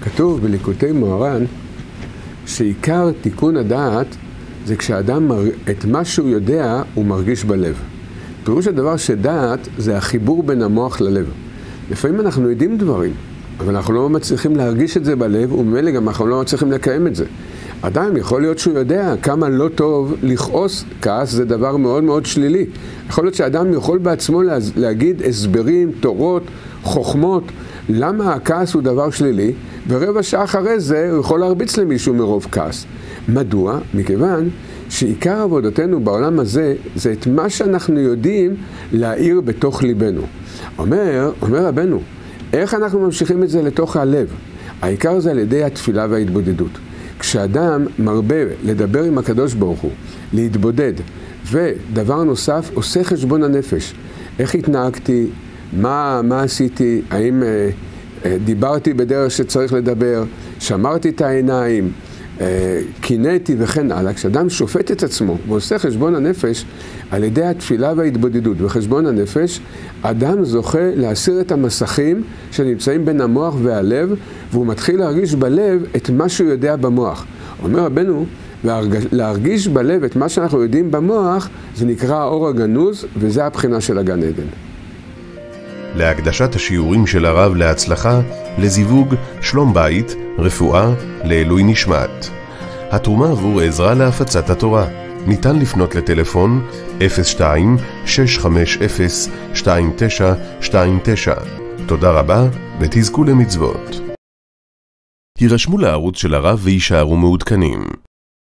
כתוב בליקוטי מוהר"ן שעיקר תיקון הדעת זה כשאדם, מר... את מה שהוא יודע, הוא מרגיש בלב. פירוש הדבר שדעת זה החיבור בין המוח ללב. לפעמים אנחנו יודעים דברים, אבל אנחנו לא מצליחים להרגיש את זה בלב, וממילא גם אנחנו לא מצליחים לקיים את זה. אדם יכול להיות שהוא יודע כמה לא טוב לכעוס, כעס זה דבר מאוד מאוד שלילי. יכול להיות שאדם יכול בעצמו להגיד הסברים, תורות, חוכמות, למה הכעס הוא דבר שלילי, ורבע שעה אחרי זה הוא יכול להרביץ למישהו מרוב כעס. מדוע? מכיוון שעיקר עבודתנו בעולם הזה זה את מה שאנחנו יודעים להאיר בתוך ליבנו. אומר, אומר רבנו, איך אנחנו ממשיכים את זה לתוך הלב? העיקר זה על ידי התפילה וההתבודדות. כשאדם מרבה לדבר עם הקדוש ברוך הוא, להתבודד, ודבר נוסף, עושה חשבון הנפש. איך התנהגתי, מה, מה עשיתי, האם אה, אה, דיברתי בדרך שצריך לדבר, שמרתי את העיניים, אה, קינאתי וכן הלאה, כשאדם שופט את עצמו ועושה חשבון הנפש על ידי התפילה וההתבודדות וחשבון הנפש, אדם זוכה להסיר את המסכים שנמצאים בין המוח והלב, והוא מתחיל להרגיש בלב את מה שהוא יודע במוח. אומר רבנו, להרגיש בלב את מה שאנחנו יודעים במוח, זה נקרא האור הגנוז, וזה הבחינה של הגן עדן. להקדשת השיעורים של הרב להצלחה, לזיווג, שלום בית, רפואה, לעילוי נשמת. התרומה עבור עזרה להפצת התורה. ניתן לפנות לטלפון 02-650-2929. תודה רבה ותזכו למצוות. הירשמו לערוץ של הרב ויישארו מעודכנים.